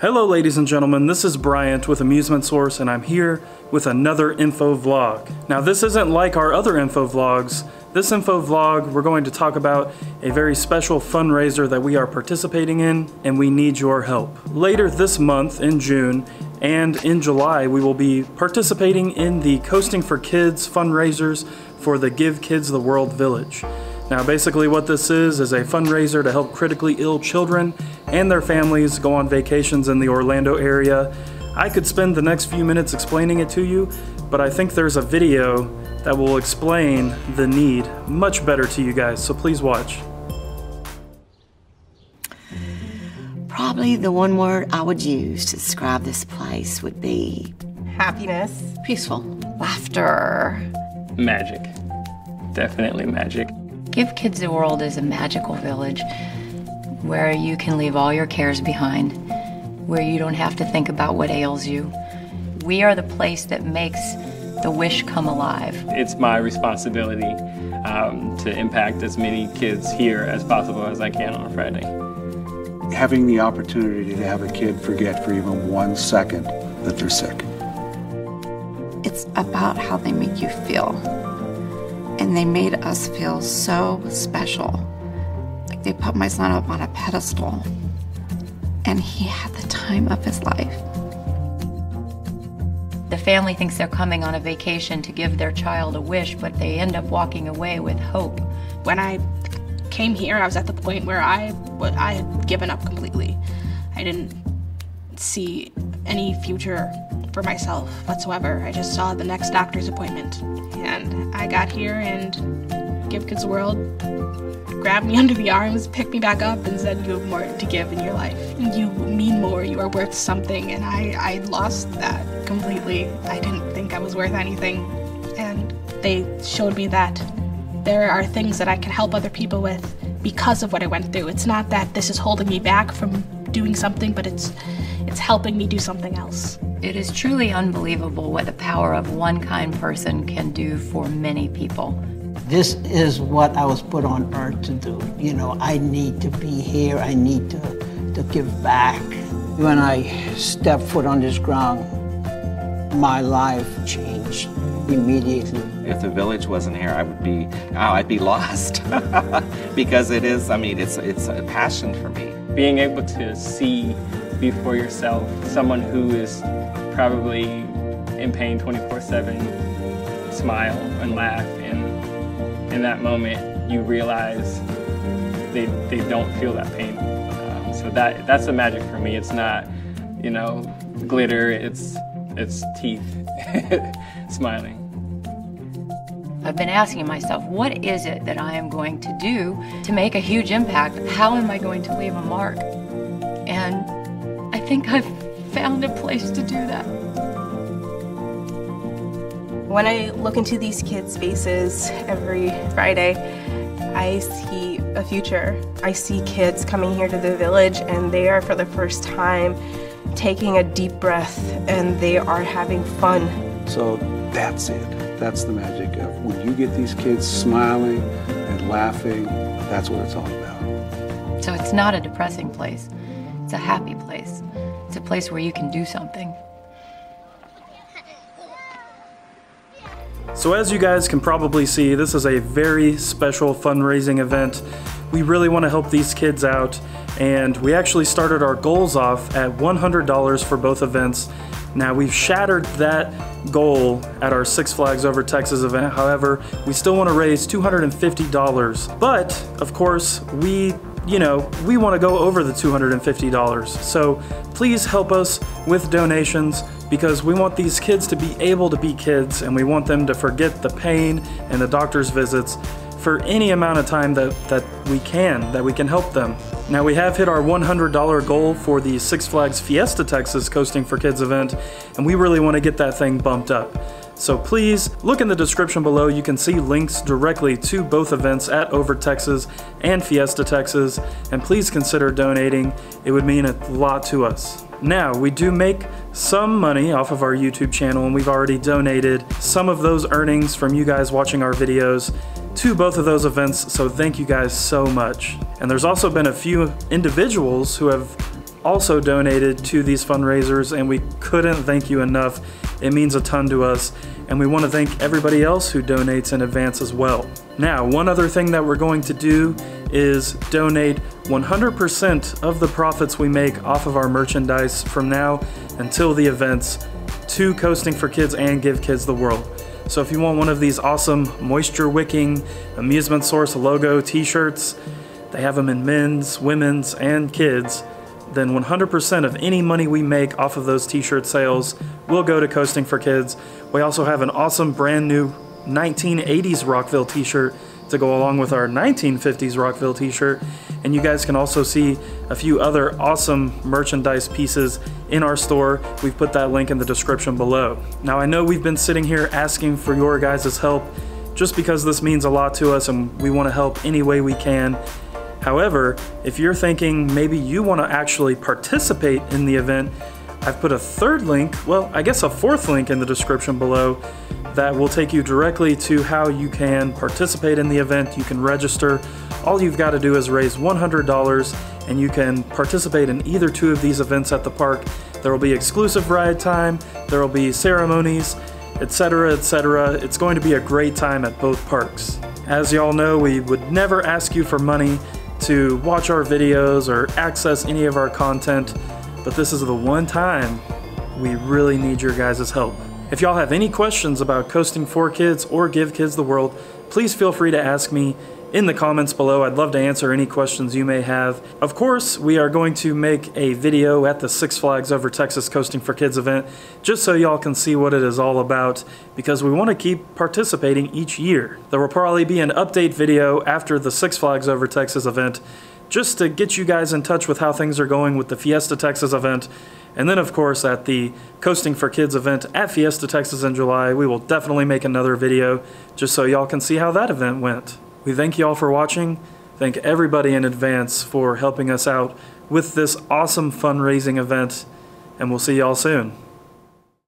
Hello, ladies and gentlemen. This is Bryant with Amusement Source, and I'm here with another info vlog. Now, this isn't like our other info vlogs. This info vlog, we're going to talk about a very special fundraiser that we are participating in, and we need your help. Later this month, in June, and in July, we will be participating in the Coasting for Kids fundraisers for the Give Kids the World Village. Now, basically, what this is is a fundraiser to help critically ill children and their families go on vacations in the Orlando area. I could spend the next few minutes explaining it to you, but I think there's a video that will explain the need much better to you guys, so please watch. Probably the one word I would use to describe this place would be happiness, peaceful, laughter, magic. Definitely magic. Give Kids the World is a magical village where you can leave all your cares behind, where you don't have to think about what ails you. We are the place that makes the wish come alive. It's my responsibility um, to impact as many kids here as possible as I can on a Friday. Having the opportunity to have a kid forget for even one second that they're sick. It's about how they make you feel and they made us feel so special. Like they put my son up on a pedestal, and he had the time of his life. The family thinks they're coming on a vacation to give their child a wish, but they end up walking away with hope. When I came here, I was at the point where I, I had given up completely. I didn't see any future for myself whatsoever. I just saw the next doctor's appointment. And I got here and Give Kids World grabbed me under the arms, picked me back up, and said, You have more to give in your life. You mean more, you are worth something. And I, I lost that completely. I didn't think I was worth anything. And they showed me that there are things that I can help other people with because of what I went through. It's not that this is holding me back from doing something, but it's it's helping me do something else. It is truly unbelievable what the power of one kind person can do for many people. This is what I was put on earth to do. You know, I need to be here. I need to, to give back. When I stepped foot on this ground, my life changed immediately. If the village wasn't here, I would be, oh, I'd be lost. because it is, I mean, it's, it's a passion for me. Being able to see before yourself someone who is probably in pain 24-7 smile and laugh and in that moment you realize they, they don't feel that pain um, so that that's the magic for me it's not you know glitter it's it's teeth smiling I've been asking myself, what is it that I am going to do to make a huge impact? How am I going to leave a mark? And I think I've found a place to do that. When I look into these kids' faces every Friday, I see a future. I see kids coming here to the village and they are for the first time taking a deep breath and they are having fun. So that's it. That's the magic of when you get these kids smiling and laughing, that's what it's all about. So it's not a depressing place. It's a happy place. It's a place where you can do something. So as you guys can probably see, this is a very special fundraising event. We really want to help these kids out, and we actually started our goals off at $100 for both events. Now we've shattered that goal at our Six Flags Over Texas event. However, we still want to raise $250. But, of course, we you know, we want to go over the $250. So please help us with donations because we want these kids to be able to be kids and we want them to forget the pain and the doctor's visits for any amount of time that, that we can, that we can help them. Now we have hit our $100 goal for the Six Flags Fiesta Texas Coasting for Kids event and we really want to get that thing bumped up. So please look in the description below. You can see links directly to both events at Over Texas and Fiesta Texas. And please consider donating. It would mean a lot to us. Now, we do make some money off of our YouTube channel and we've already donated some of those earnings from you guys watching our videos to both of those events, so thank you guys so much. And there's also been a few individuals who have also donated to these fundraisers, and we couldn't thank you enough. It means a ton to us, and we want to thank everybody else who donates in advance as well. Now, one other thing that we're going to do is donate 100% of the profits we make off of our merchandise from now until the events to Coasting for Kids and Give Kids the World. So if you want one of these awesome moisture wicking amusement source logo t-shirts, they have them in men's, women's, and kids, then 100% of any money we make off of those t-shirt sales will go to Coasting for Kids. We also have an awesome brand new 1980s Rockville t-shirt to go along with our 1950s Rockville t-shirt. And you guys can also see a few other awesome merchandise pieces in our store. We've put that link in the description below. Now I know we've been sitting here asking for your guys' help just because this means a lot to us and we want to help any way we can. However, if you're thinking maybe you want to actually participate in the event, I've put a third link, well, I guess a fourth link in the description below that will take you directly to how you can participate in the event. You can register. All you've got to do is raise $100 and you can participate in either two of these events at the park. There will be exclusive ride time, there will be ceremonies, etc., etc. It's going to be a great time at both parks. As y'all know, we would never ask you for money to watch our videos or access any of our content, but this is the one time we really need your guys' help. If y'all have any questions about coasting for kids or give kids the world, please feel free to ask me in the comments below. I'd love to answer any questions you may have. Of course, we are going to make a video at the Six Flags Over Texas Coasting for Kids event just so y'all can see what it is all about because we want to keep participating each year. There will probably be an update video after the Six Flags Over Texas event just to get you guys in touch with how things are going with the Fiesta Texas event. And then, of course, at the Coasting for Kids event at Fiesta Texas in July, we will definitely make another video just so y'all can see how that event went. We thank you all for watching. Thank everybody in advance for helping us out with this awesome fundraising event, and we'll see y'all soon.